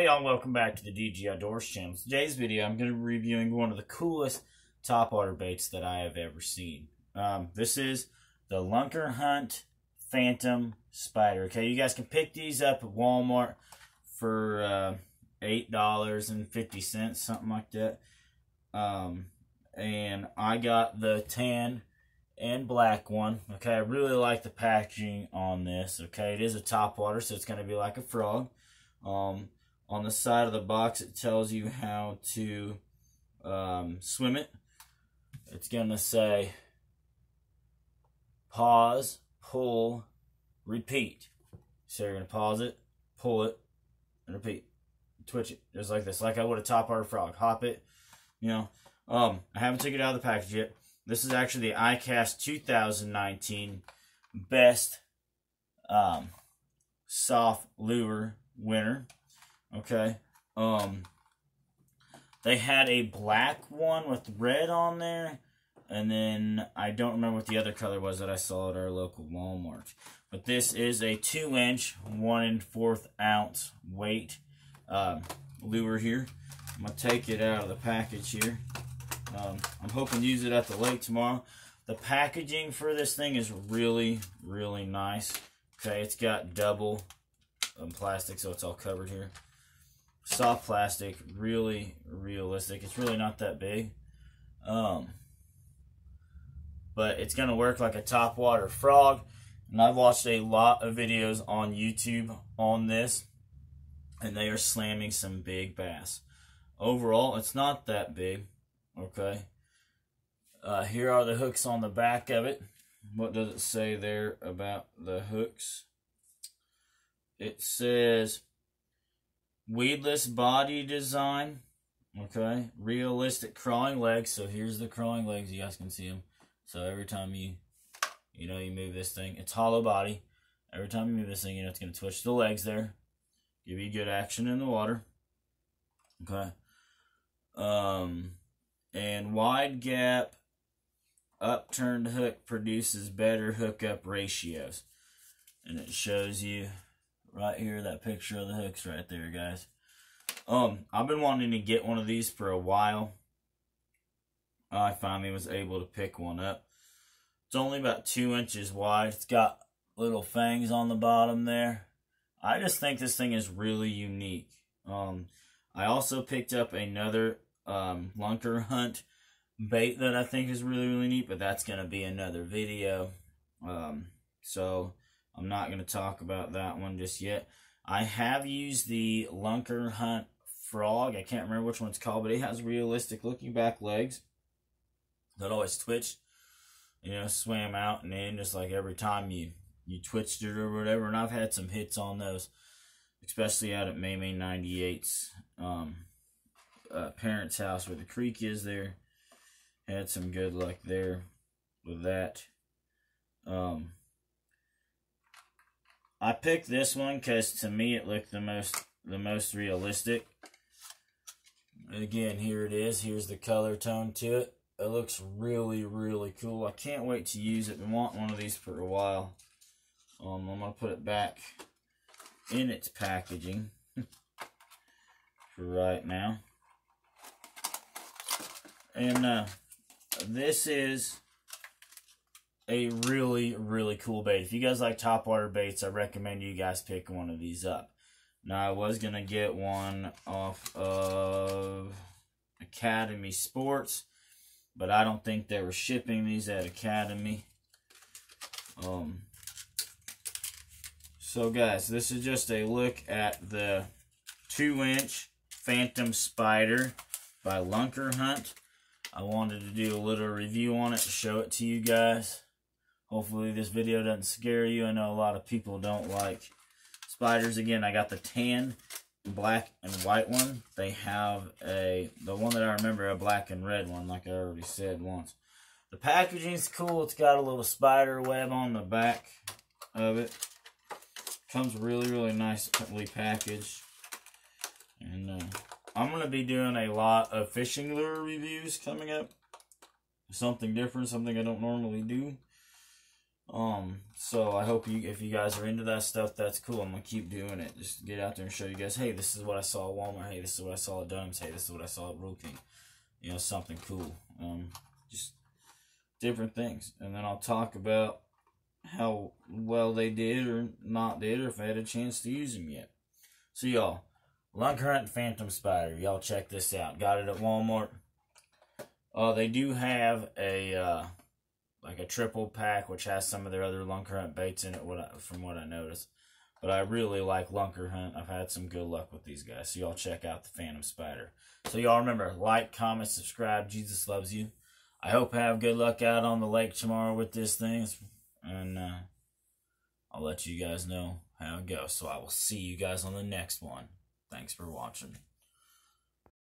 Hey y'all, welcome back to the DG Outdoors channel. Today's video, I'm going to be reviewing one of the coolest topwater baits that I have ever seen. Um, this is the Lunker Hunt Phantom Spider. Okay, you guys can pick these up at Walmart for uh, $8.50, something like that. Um, and I got the tan and black one. Okay, I really like the packaging on this. Okay, it is a topwater, so it's going to be like a frog. Um, on the side of the box, it tells you how to um, swim it. It's going to say pause, pull, repeat. So you're going to pause it, pull it, and repeat. Twitch it, just like this, like I would a top topwater frog. Hop it, you know. Um, I haven't taken it out of the package yet. This is actually the ICAST 2019 Best um, Soft Lure winner. Okay. Um, they had a black one with red on there. And then I don't remember what the other color was that I saw at our local Walmart. But this is a 2 inch, 1 and 4th ounce weight um, lure here. I'm going to take it out of the package here. Um, I'm hoping to use it at the lake tomorrow. The packaging for this thing is really, really nice. Okay, it's got double um, plastic, so it's all covered here. Soft plastic, really realistic. It's really not that big. Um, but it's going to work like a topwater frog. And I've watched a lot of videos on YouTube on this, and they are slamming some big bass. Overall, it's not that big. Okay. Uh, here are the hooks on the back of it. What does it say there about the hooks? It says weedless body design. Okay. Realistic crawling legs. So here's the crawling legs. You guys can see them. So every time you, you know, you move this thing, it's hollow body. Every time you move this thing, you know, it's going to twitch the legs there. Give you good action in the water. Okay. Um, and wide gap upturned hook produces better hookup ratios. And it shows you right here that picture of the hooks right there, guys. Um, I've been wanting to get one of these for a while. I finally was able to pick one up. It's only about two inches wide. It's got little fangs on the bottom there. I just think this thing is really unique. Um, I also picked up another um, lunker hunt bait that I think is really, really neat, but that's going to be another video. Um, so I'm not going to talk about that one just yet. I have used the lunker hunt frog. I can't remember which one it's called, but it has realistic looking back legs that always twitch. You know, swam out and in just like every time you you twitched it or whatever. And I've had some hits on those, especially out at May May 98's. Um, uh, parents' house where the creek is there. Had some good luck there with that. Um, I picked this one because to me it looked the most the most realistic. Again, here it is. Here's the color tone to it. It looks really, really cool. I can't wait to use it. Been want one of these for a while. Um, I'm going to put it back in its packaging for right now. And uh, this is a really, really cool bait. If you guys like topwater baits, I recommend you guys pick one of these up. Now, I was going to get one off of Academy Sports, but I don't think they were shipping these at Academy. Um, so, guys, this is just a look at the 2-inch Phantom Spider by Lunker Hunt. I wanted to do a little review on it to show it to you guys. Hopefully this video doesn't scare you. I know a lot of people don't like spiders. Again, I got the tan, black, and white one. They have a, the one that I remember, a black and red one, like I already said once. The packaging's cool. It's got a little spider web on the back of it. Comes really, really nicely packaged. And, uh, I'm going to be doing a lot of fishing lure reviews coming up. Something different, something I don't normally do. Um, so I hope you, if you guys are into that stuff, that's cool. I'm gonna keep doing it. Just get out there and show you guys, hey, this is what I saw at Walmart. Hey, this is what I saw at Dunn's. Hey, this is what I saw at Rural King. You know, something cool. Um, just different things, and then I'll talk about how well they did or not did, or if I had a chance to use them yet. So y'all, Lunker Phantom Spider. Y'all check this out. Got it at Walmart. Uh, they do have a uh, like a triple pack, which has some of their other lunker hunt baits in it. What I, from what I noticed, but I really like lunker hunt. I've had some good luck with these guys. So y'all check out the Phantom Spider. So y'all remember like, comment, subscribe. Jesus loves you. I hope I have good luck out on the lake tomorrow with this thing, and uh, I'll let you guys know how it goes. So I will see you guys on the next one. Thanks for watching.